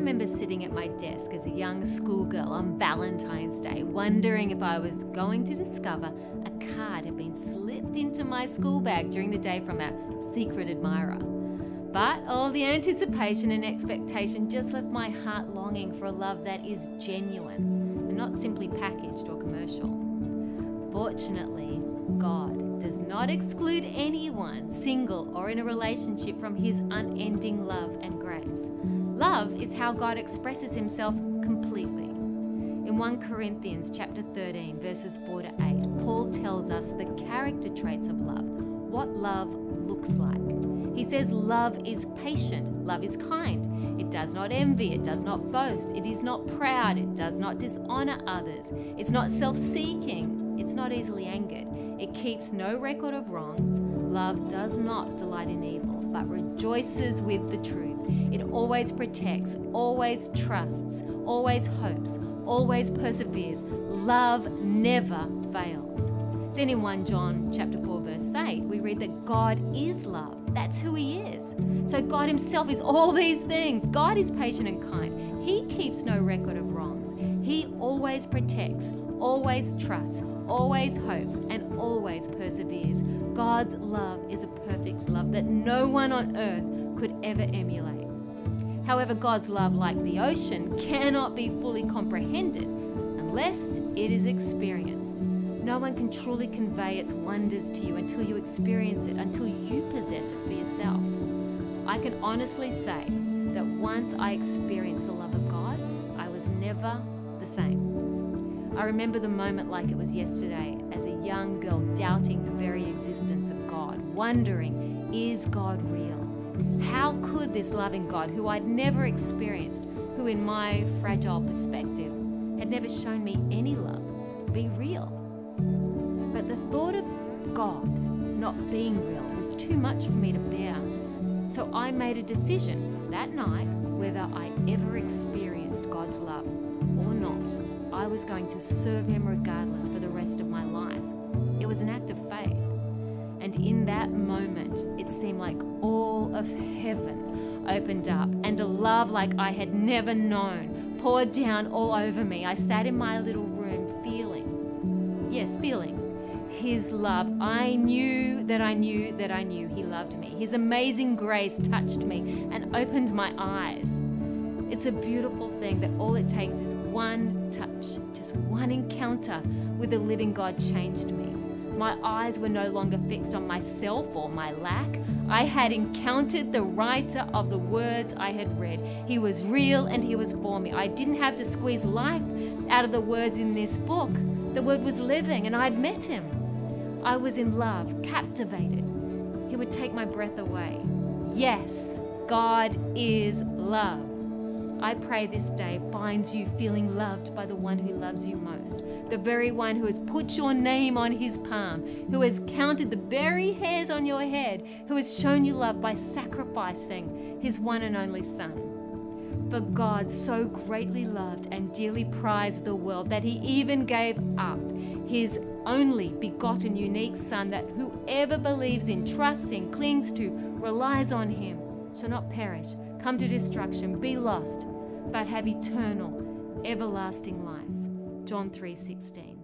remember sitting at my desk as a young schoolgirl on Valentine's Day, wondering if I was going to discover a card had been slipped into my school bag during the day from a secret admirer. But all the anticipation and expectation just left my heart longing for a love that is genuine and not simply packaged or commercial. Fortunately, God does not exclude anyone, single or in a relationship, from His unending love and. Love is how God expresses Himself completely. In 1 Corinthians chapter 13, verses 4 to 8, Paul tells us the character traits of love, what love looks like. He says love is patient, love is kind. It does not envy, it does not boast, it is not proud, it does not dishonor others, it's not self seeking, it's not easily angered, it keeps no record of wrongs. Love does not delight in evil, but rejoices with the truth. It always protects, always trusts, always hopes, always perseveres. Love never fails. Then in 1 John chapter 4 verse 8, we read that God is love. That's who he is. So God himself is all these things. God is patient and kind. He keeps no record of. He always protects, always trusts, always hopes, and always perseveres. God's love is a perfect love that no one on earth could ever emulate. However, God's love, like the ocean, cannot be fully comprehended unless it is experienced. No one can truly convey its wonders to you until you experience it, until you possess it for yourself. I can honestly say that once I experienced the love of God, I was never the same. I remember the moment like it was yesterday as a young girl doubting the very existence of God, wondering, is God real? How could this loving God, who I'd never experienced, who in my fragile perspective had never shown me any love, be real? But the thought of God not being real was too much for me to bear. So I made a decision that night whether I ever experienced God's love or not. I was going to serve Him regardless for the rest of my life. It was an act of faith. And in that moment, it seemed like all of heaven opened up and a love like I had never known poured down all over me. I sat in my little room feeling, yes, feeling his love. I knew that I knew that I knew He loved me. His amazing grace touched me and opened my eyes. It's a beautiful thing that all it takes is one touch, just one encounter with the living God changed me. My eyes were no longer fixed on myself or my lack. I had encountered the writer of the words I had read. He was real and he was for me. I didn't have to squeeze life out of the words in this book. The word was living and I'd met him. I was in love, captivated. He would take my breath away. Yes, God is love. I pray this day finds you feeling loved by the one who loves you most, the very one who has put your name on his palm, who has counted the very hairs on your head, who has shown you love by sacrificing his one and only Son. For God so greatly loved and dearly prized the world that he even gave up his only begotten unique Son, that whoever believes in, trusts in, clings to, relies on him, shall not perish, come to destruction, be lost, but have eternal, everlasting life. John 3:16.